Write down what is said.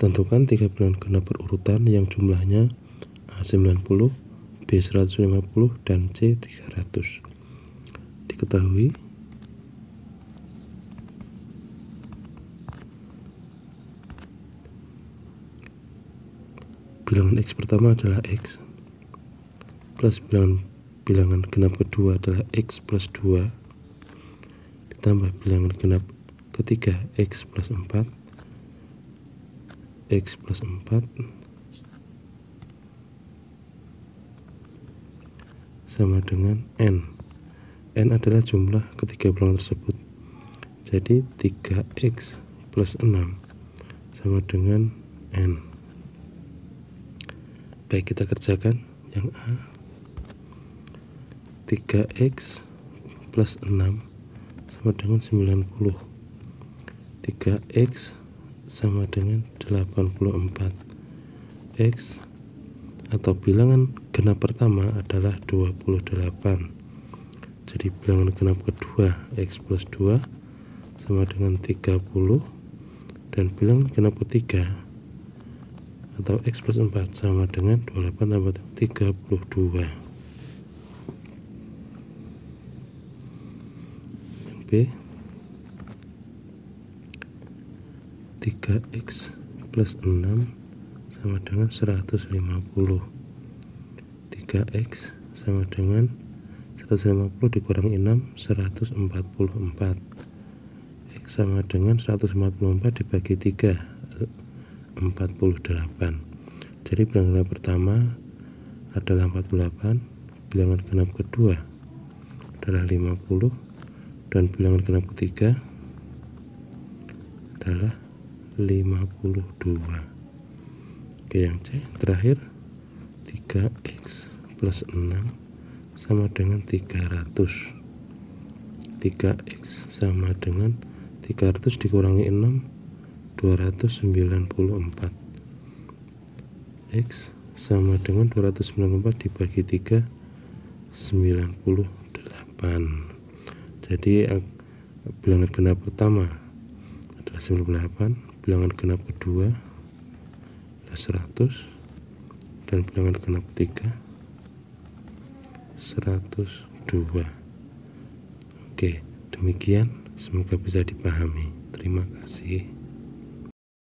Tentukan tiga bilangan genap berurutan yang jumlahnya A90, B150, dan C300. Diketahui bilangan X pertama adalah X plus bilangan bilangan genap kedua adalah X plus 2 ditambah bilangan genap ketiga X plus 4 X plus 4 sama dengan N. N adalah jumlah ketiga bilangan tersebut. Jadi 3X plus 6 sama dengan N. Baik kita kerjakan yang A. 3X plus 6 sama dengan 90 3X sama dengan 84 X atau bilangan genap pertama adalah 28 jadi bilangan genap kedua X plus 2 sama dengan 30 dan bilangan genap ketiga atau X plus 4 sama dengan 28 tambah 32 B 3x plus 6 sama dengan 150 3x sama dengan 150 dikurangi 6 144 x sama dengan 154 dibagi 3 48 jadi bilangan pertama adalah 48 bilangan genap kedua adalah 50 dan bilangan genap ketiga adalah 52 oke yang C terakhir 3x plus 6 sama dengan 300 3x sama dengan 300 dikurangi 6 294 x sama dengan 294 dibagi 3 98 jadi bilangan genap pertama adalah 98 bilangan genap kedua adalah 100 dan bilangan genap ketiga 102 oke demikian. Semoga bisa dipahami. Terima kasih